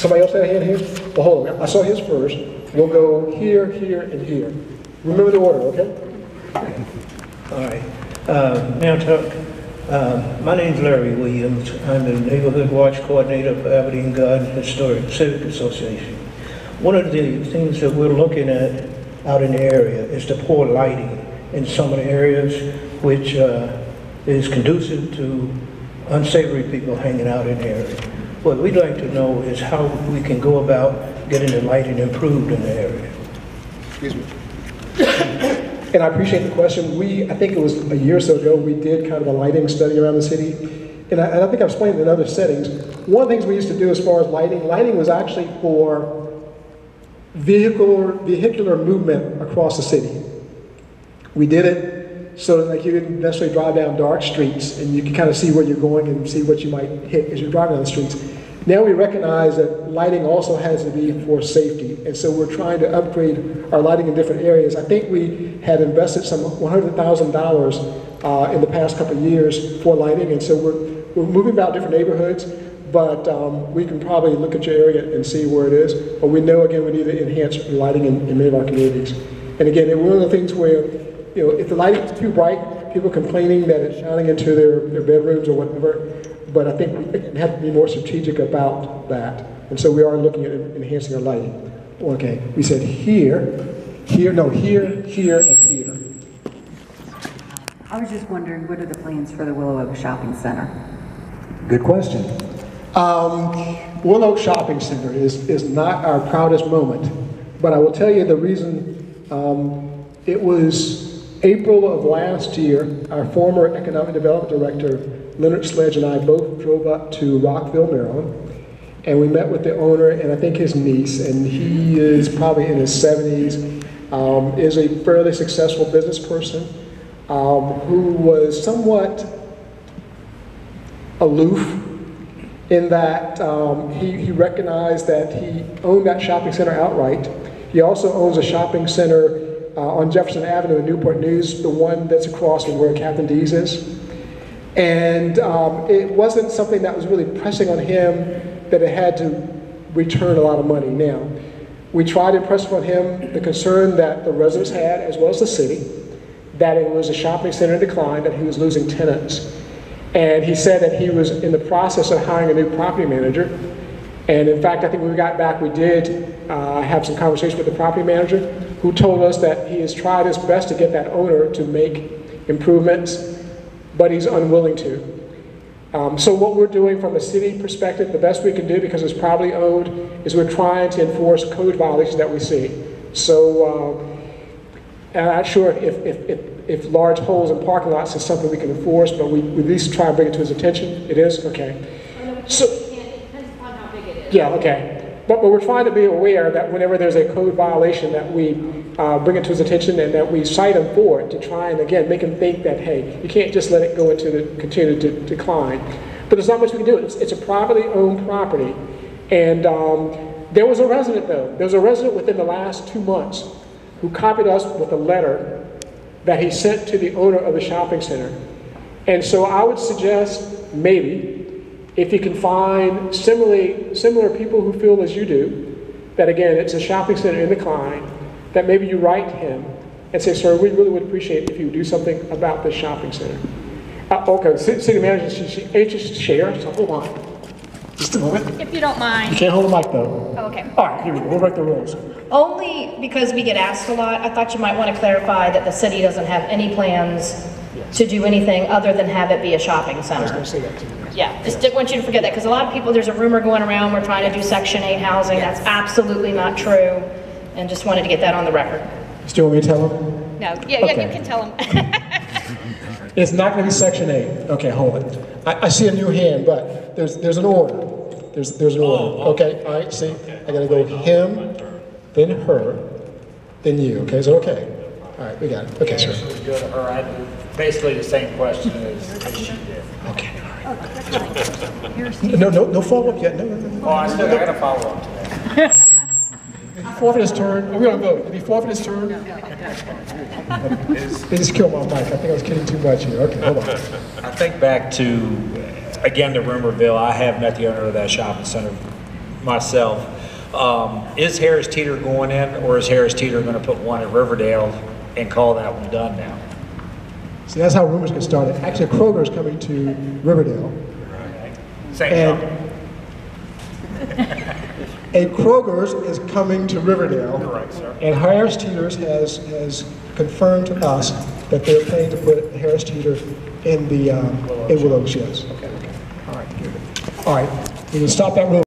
somebody else had a hand here? Well, hold on, I saw his first. We'll go here, here, and here. Remember the order, okay? All right. Uh, Mayor Tuck, uh, my name's Larry Williams. I'm the Neighborhood Watch Coordinator for Aberdeen Garden Historic Civic Association. One of the things that we're looking at out in the area is the poor lighting in some of the areas which uh, is conducive to unsavory people hanging out in the area. What we'd like to know is how we can go about getting the lighting improved in the area. Excuse me. And I appreciate the question. We, I think it was a year or so ago, we did kind of a lighting study around the city. And I, and I think I've explained it in other settings. One of the things we used to do as far as lighting, lighting was actually for vehicular, vehicular movement across the city. We did it so that like you didn't necessarily drive down dark streets and you could kind of see where you're going and see what you might hit as you're driving down the streets. Now we recognize that lighting also has to be for safety, and so we're trying to upgrade our lighting in different areas. I think we had invested some $100,000 uh, in the past couple of years for lighting, and so we're, we're moving about different neighborhoods, but um, we can probably look at your area and see where it is. But we know, again, we need to enhance lighting in, in many of our communities. And again, one of the things where, you know, if the lighting is too bright, people complaining that it's shining into their, their bedrooms or whatever, but I think we have to be more strategic about that. And so we are looking at enhancing our lighting. Okay, we said here, here, no, here, here, and here. I was just wondering, what are the plans for the Willow Oak Shopping Center? Good question. Um, Willow Shopping Center is, is not our proudest moment, but I will tell you the reason. Um, it was April of last year, our former Economic Development Director, Leonard Sledge, and I both drove up to Rockville, Maryland, and we met with the owner and I think his niece, and he is probably in his 70s, um, is a fairly successful business person um, who was somewhat aloof in that um, he, he recognized that he owned that shopping center outright. He also owns a shopping center uh, on Jefferson Avenue in Newport News, the one that's across from where Captain D's is. And um, it wasn't something that was really pressing on him that it had to return a lot of money. Now, we tried to impress upon him the concern that the residents had, as well as the city, that it was a shopping center in decline, that he was losing tenants. And he said that he was in the process of hiring a new property manager. And in fact, I think when we got back, we did uh, have some conversation with the property manager who told us that he has tried his best to get that owner to make improvements, but he's unwilling to. Um, so what we're doing from a city perspective, the best we can do, because it's probably owned, is we're trying to enforce code violations that we see. So uh, I'm not sure if, if, if, if, large holes in parking lots is something we can enforce, but we, we at least try and bring it to his attention. It is? Okay. So, yeah, okay. But, but we're trying to be aware that whenever there's a code violation that we uh, bring it to his attention and that we cite him for it to try and again make him think that, hey, you can't just let it go into the continue to decline. But there's not much we can do. It's, it's a privately owned property. And um, there was a resident though, there was a resident within the last two months who copied us with a letter that he sent to the owner of the shopping center. And so I would suggest maybe if you can find similarly similar people who feel as you do, that again it's a shopping center in decline, that maybe you write to him and say, sir, we really would appreciate if you would do something about this shopping center. Uh, okay, city manager, she, she anxious to share, so hold on. Just a moment. If you don't mind. You can't hold the mic though. Oh, okay. All right, here we go. We'll break the rules. Only because we get asked a lot, I thought you might want to clarify that the city doesn't have any plans to do anything other than have it be a shopping I was center. going to say that to you. Yeah, just didn't want you to forget that, because a lot of people, there's a rumor going around, we're trying to do Section 8 housing. That's absolutely not true, and just wanted to get that on the record. Still want me to tell them? No, yeah, yeah, Okay. you can tell them. It's not going to be section eight. Okay, hold it. I, I see a new hand, but there's, there's an order. There's, there's an order. Okay, all right, see? I got to go him, then her, then you. Okay, is it okay? All right, we got it. Okay, sir. Answer was good, or I had basically the same question as as she did. Okay. No, no, no follow-up yet. No, no, no, no. Oh, I still got a follow-up to that. Forfeit his turn. We're going to vote. Did he forfeit his turn? They just killed my mic. I think I was kidding too much here. Okay, hold on. I think back to, again, the Rumorville, I have met the owner of that shopping center myself. Um, Is Harris Teeter going in, or is Harris Teeter going to put one at Riverdale and call that one done now? See, that's how rumors get started. Actually, Kroger's coming to Riverdale. Same And Kroger's is coming to Riverdale. Correct, sir. And Harris Teeter's has, has confirmed to us that they're planning to put Harris Teeter in the, um, in Willow Sheds. Okay, okay. All right, good. All right, we can stop that rumor.